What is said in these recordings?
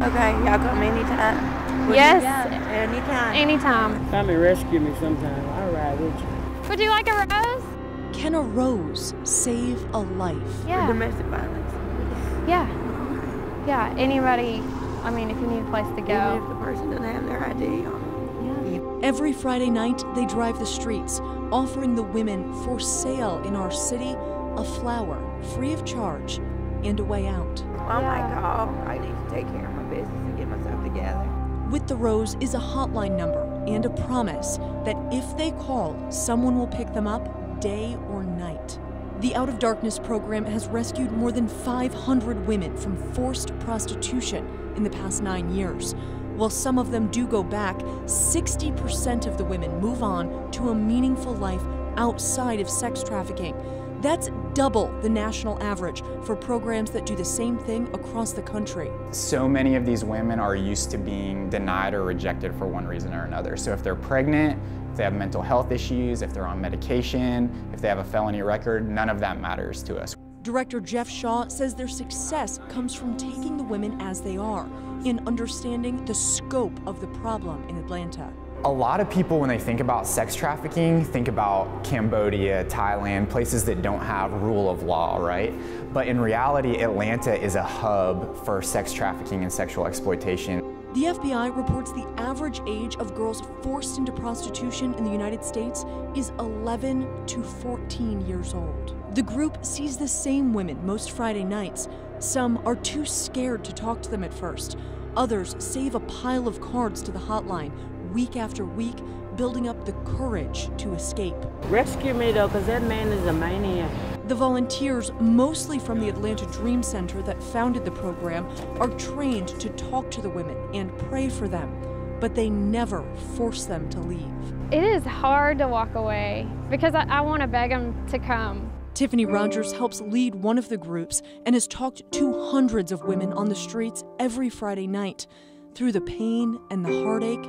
Okay, y'all come anytime. Would Yes. you- Anytime. Anytime. Come and rescue me sometime. I'll ride with you. Would you like a rose? Can a rose save a life? For Yeah. domestic violence. Yeah. Yeah. Anybody, I mean, if you need a place to Even go. if the person doesn't have their ID on them. Every Friday night, they drive the streets, offering the women for sale in our city a flower free of charge and a way out. Oh my God, I need to take care of my business and get myself together. With the Rose is a hotline number and a promise that if they call, someone will pick them up day or night. The Out of Darkness program has rescued more than 500 women from forced prostitution in the past nine years. While some of them do go back, 60% of the women move on to a meaningful life outside of sex trafficking. That's double the national average for programs that do the same thing across the country. So many of these women are used to being denied or rejected for one reason or another. So if they're pregnant, if they have mental health issues, if they're on medication, if they have a felony record, none of that matters to us. Director Jeff Shaw says their success comes from taking the women as they are in understanding the scope of the problem in Atlanta. A lot of people, when they think about sex trafficking, think about Cambodia, Thailand, places that don't have rule of law, right? But in reality, Atlanta is a hub for sex trafficking and sexual exploitation. The FBI reports the average age of girls forced into prostitution in the United States is 11 to 14 years old. The group sees the same women most Friday nights. Some are too scared to talk to them at first. Others save a pile of cards to the hotline week after week, building up the courage to escape. Rescue me though, because that man is a maniac. The volunteers, mostly from the Atlanta Dream Center that founded the program, are trained to talk to the women and pray for them, but they never force them to leave. It is hard to walk away because I, I want to beg them to come. Tiffany Rogers helps lead one of the groups and has talked to hundreds of women on the streets every Friday night. Through the pain and the heartache,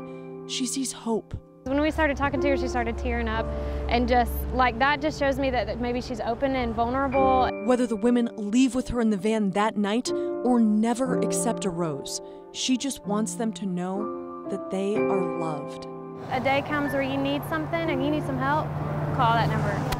she sees hope. When we started talking to her, she started tearing up, and just like that just shows me that, that maybe she's open and vulnerable. Whether the women leave with her in the van that night or never accept a rose, she just wants them to know that they are loved. A day comes where you need something and you need some help, call that number.